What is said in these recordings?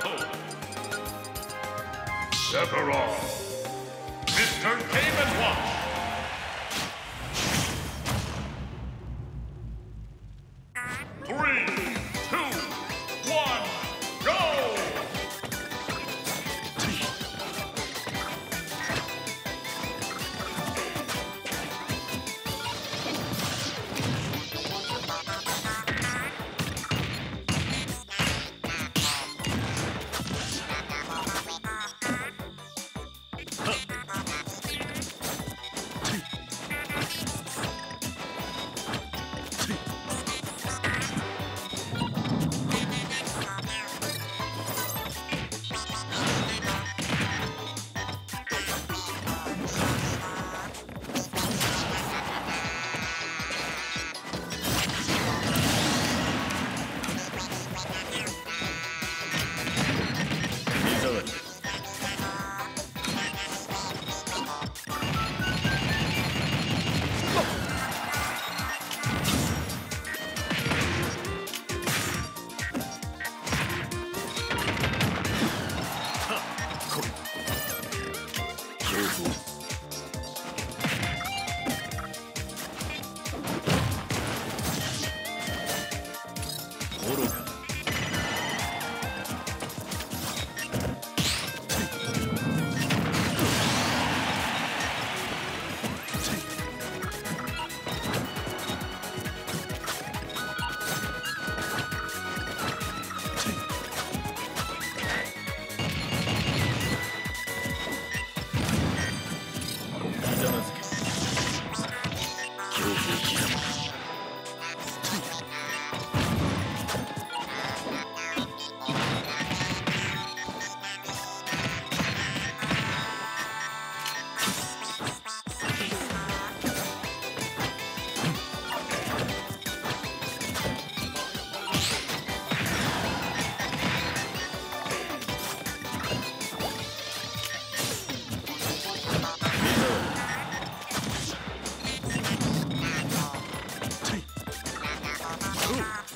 battle. Sephiroth. Ooh.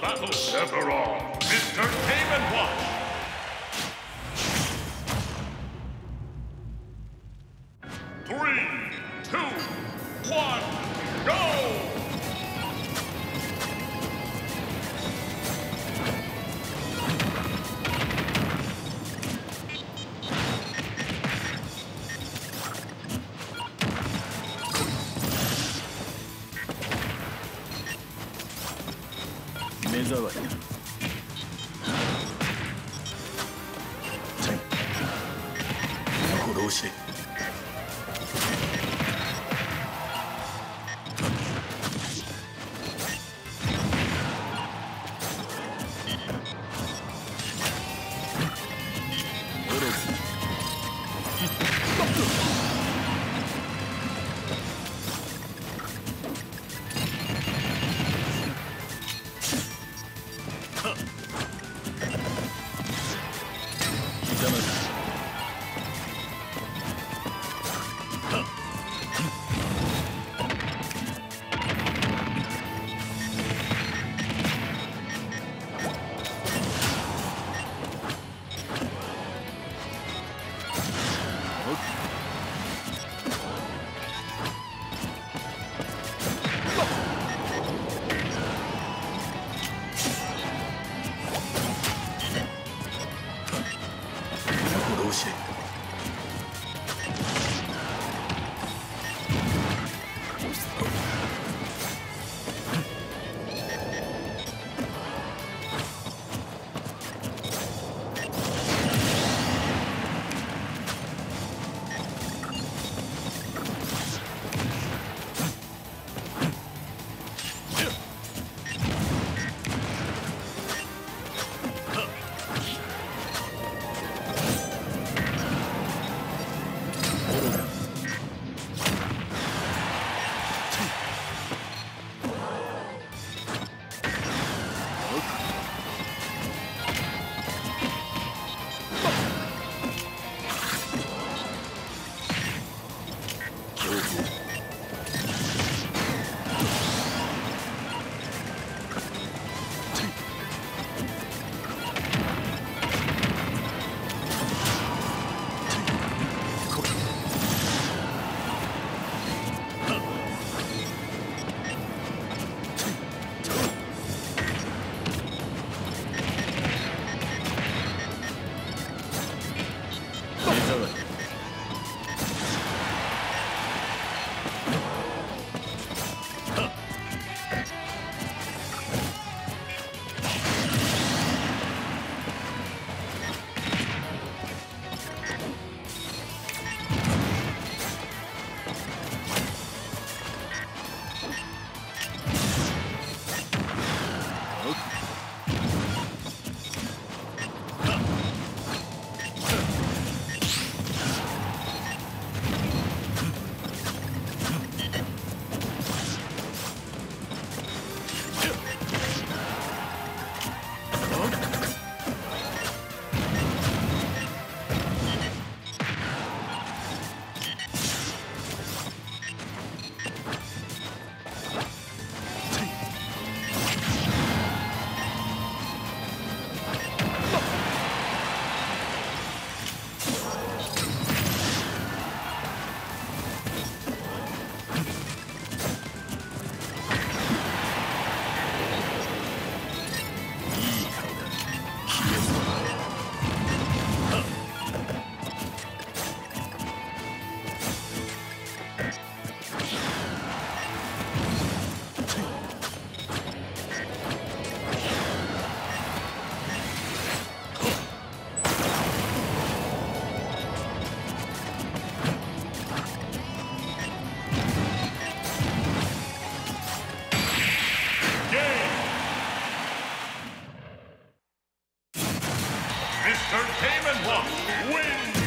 Battle. Sephiroth, Mr. Game Watch. 目障りこの殺しで Mr. Damon Luck wins.